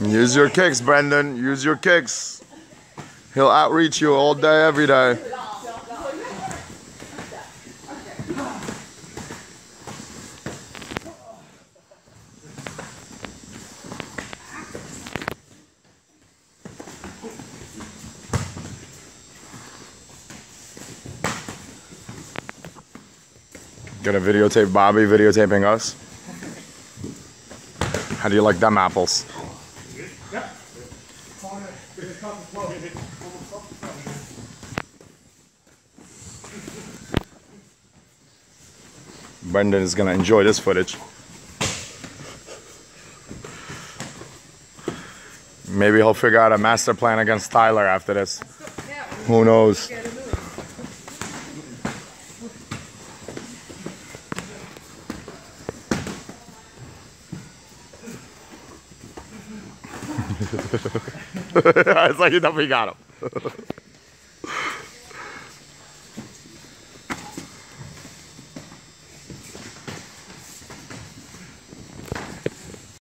Use your kicks, Brendan. Use your kicks. He'll outreach you all day, every day. Gonna videotape Bobby videotaping us. How do you like them apples? Brendan is gonna enjoy this footage. Maybe he'll figure out a master plan against Tyler after this. Who knows? Essa aqui tá brigando.